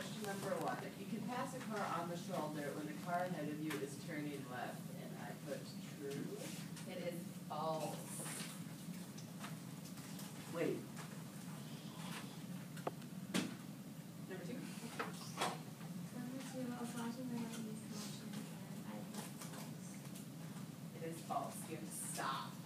question number one, if you can pass a car on the shoulder when the car ahead of you is turning left, and I put true. It is false. Wait, Number two. Number two, a flashing light means caution and I put false. It is false. You have to stop.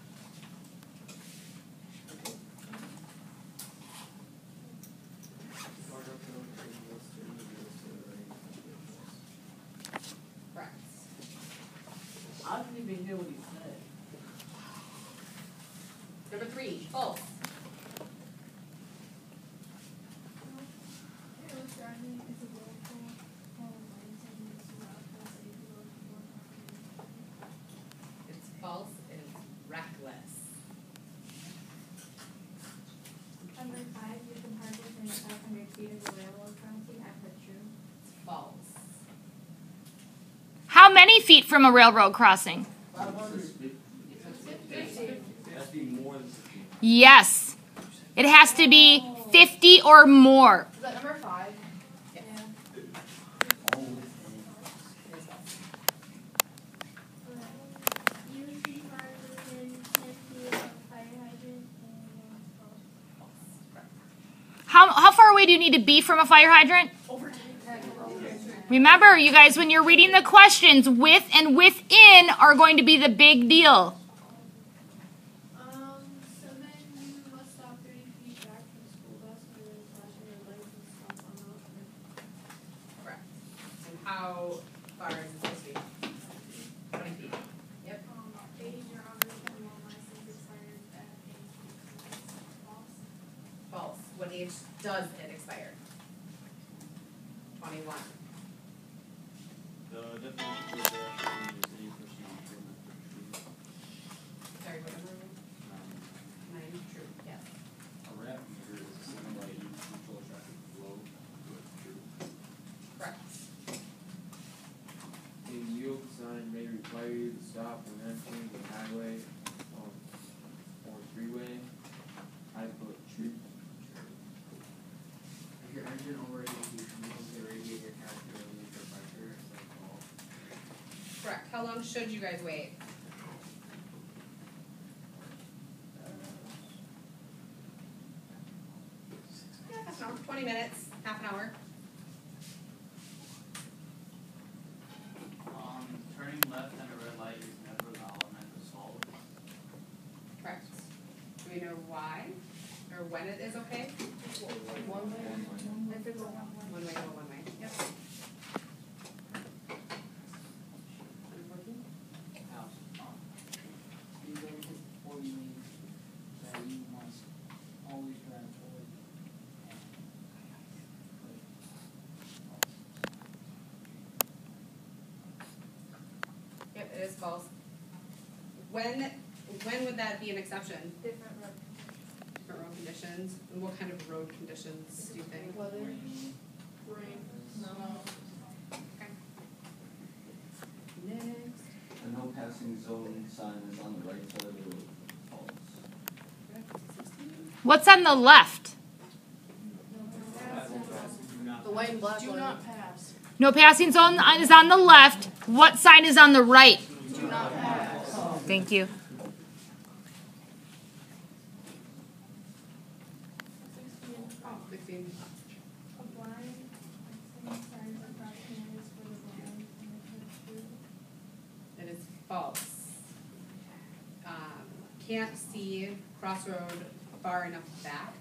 Correct. I didn't even hear what he said. Number three, false. It driving, it's a willful, while and it's loud, plus a below before It's false. It is reckless. Number five, you can park within five hundred feet of a railroad crossing, I put true. It's false. How many feet from a railroad crossing? Yes. It has to be 50 or more. Is that number five? How, how far away do you need to be from a fire hydrant? Remember, you guys, when you're reading the questions, with and within are going to be the big deal. Um, so then you must stop thirty feet back from school bus where there's flashing and stop on the. Correct. And how far is it supposed to be? Twenty feet. Yep. Um, age or unreasonable license expired at age false. False. What age does it expire? Twenty-one. The for the action is any person determined to true. Sorry, what number? were we? Nine. True. Yes. A ramp meter is a signal light used to control traffic flow, good, true. Correct. A yield sign may require you to stop when entering the highway um, or freeway. I put true. If your engine overheats, you can use the radiator cap to relieve the pressure, it's like all. Correct. How long should you guys wait? Yeah, half an hour. Twenty minutes. Half an hour. Um, turning left at a red light is never the element of solve. Correct. Do we know why? Or when it is okay? One way. If it's a one one. One way, one way. Yep. Number fourteen? House, um, you go to before you leave, that you must always drive forward. Yep, it is false. When, when would that be an exception? Different road. Different road conditions? And what kind of road conditions do you think? Weather. Rain. Rain. Snow. Okay. Next. A no passing zone sign is on the right side of the road. False. What's on the left? The white and black Do one. not pass. No passing zone is on the left. What sign is on the right? Do not pass. Thank you. It is false. Um, can't see crossroad far enough back